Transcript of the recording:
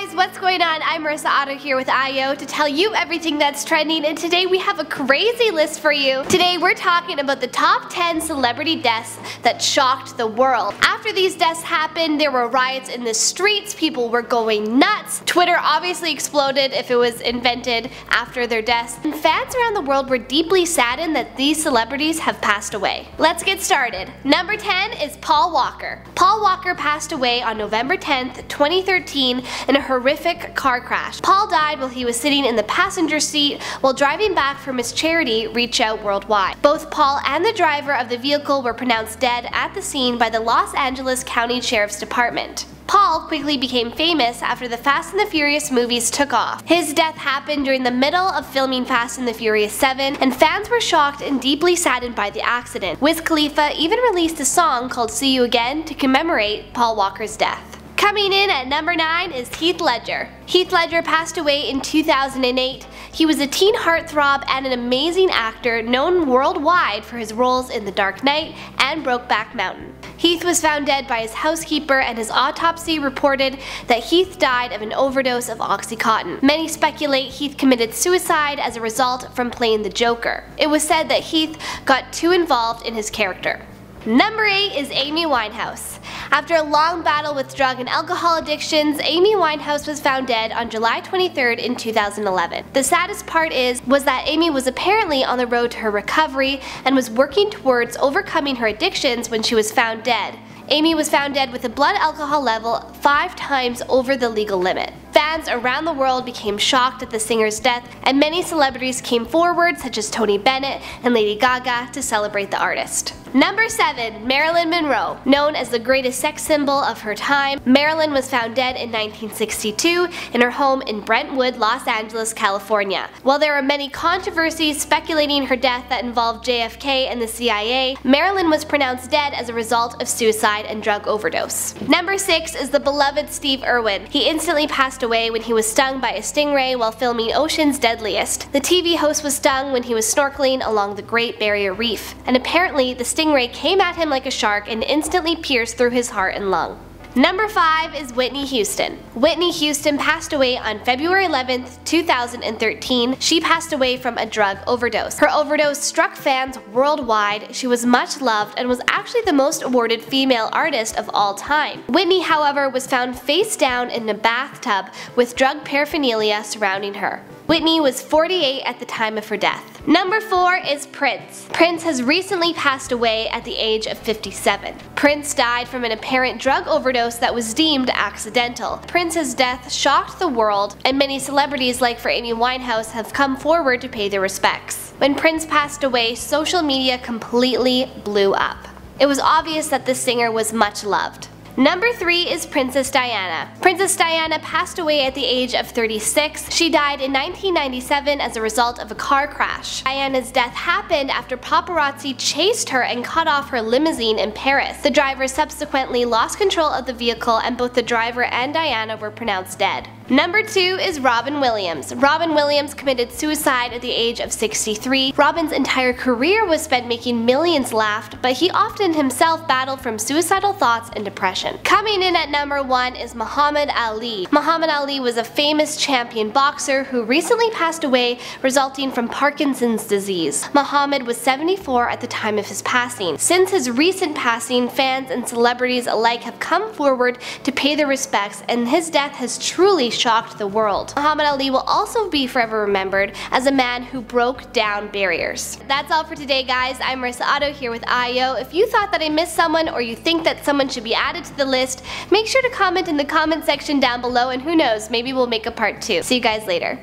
guys, what's going on? I'm Marissa Otto here with IO to tell you everything that's trending and today we have a crazy list for you. Today we're talking about the top 10 celebrity deaths that shocked the world. After these deaths happened, there were riots in the streets, people were going nuts. Twitter obviously exploded if it was invented after their deaths. And fans around the world were deeply saddened that these celebrities have passed away. Let's get started. Number 10 is Paul Walker. Paul Walker passed away on November 10th, 2013 in a horrific car crash. Paul died while he was sitting in the passenger seat while driving back from his charity Reach Out Worldwide. Both Paul and the driver of the vehicle were pronounced dead at the scene by the Los Angeles County Sheriff's Department. Paul quickly became famous after the Fast and the Furious movies took off. His death happened during the middle of filming Fast and the Furious 7, and fans were shocked and deeply saddened by the accident. Wiz Khalifa even released a song called See You Again to commemorate Paul Walker's death. Coming in at number 9 is Heath Ledger. Heath Ledger passed away in 2008. He was a teen heartthrob and an amazing actor known worldwide for his roles in The Dark Knight and Brokeback Mountain. Heath was found dead by his housekeeper and his autopsy reported that Heath died of an overdose of Oxycontin. Many speculate Heath committed suicide as a result from playing the Joker. It was said that Heath got too involved in his character. Number 8 is Amy Winehouse. After a long battle with drug and alcohol addictions, Amy Winehouse was found dead on July 23rd in 2011. The saddest part is was that Amy was apparently on the road to her recovery and was working towards overcoming her addictions when she was found dead. Amy was found dead with a blood alcohol level five times over the legal limit. Fans around the world became shocked at the singer's death, and many celebrities came forward, such as Tony Bennett and Lady Gaga, to celebrate the artist. Number 7. Marilyn Monroe. Known as the greatest sex symbol of her time, Marilyn was found dead in 1962 in her home in Brentwood, Los Angeles, California. While there are many controversies speculating her death that involved JFK and the CIA, Marilyn was pronounced dead as a result of suicide and drug overdose. Number 6 is the beloved Steve Irwin. He instantly passed away when he was stung by a stingray while filming Ocean's Deadliest. The TV host was stung when he was snorkeling along the Great Barrier Reef, and apparently the stingray came at him like a shark and instantly pierced through his heart and lung. Number 5 is Whitney Houston. Whitney Houston passed away on February 11, 2013. She passed away from a drug overdose. Her overdose struck fans worldwide, she was much loved, and was actually the most awarded female artist of all time. Whitney, however, was found face down in a bathtub with drug paraphernalia surrounding her. Whitney was 48 at the time of her death. Number 4 is Prince. Prince has recently passed away at the age of 57. Prince died from an apparent drug overdose that was deemed accidental. Prince's death shocked the world, and many celebrities like for Amy Winehouse have come forward to pay their respects. When Prince passed away, social media completely blew up. It was obvious that the singer was much loved. Number 3 is Princess Diana. Princess Diana passed away at the age of 36. She died in 1997 as a result of a car crash. Diana's death happened after paparazzi chased her and cut off her limousine in Paris. The driver subsequently lost control of the vehicle and both the driver and Diana were pronounced dead. Number 2 is Robin Williams. Robin Williams committed suicide at the age of 63. Robin's entire career was spent making millions laugh, but he often himself battled from suicidal thoughts and depression. Coming in at number 1 is Muhammad Ali. Muhammad Ali was a famous champion boxer who recently passed away resulting from Parkinson's disease. Muhammad was 74 at the time of his passing. Since his recent passing, fans and celebrities alike have come forward to pay their respects and his death has truly shocked the world. Muhammad Ali will also be forever remembered as a man who broke down barriers. That's all for today guys, I'm Marissa Otto here with IO. If you thought that I missed someone or you think that someone should be added to the list, make sure to comment in the comment section down below and who knows, maybe we'll make a part 2. See you guys later.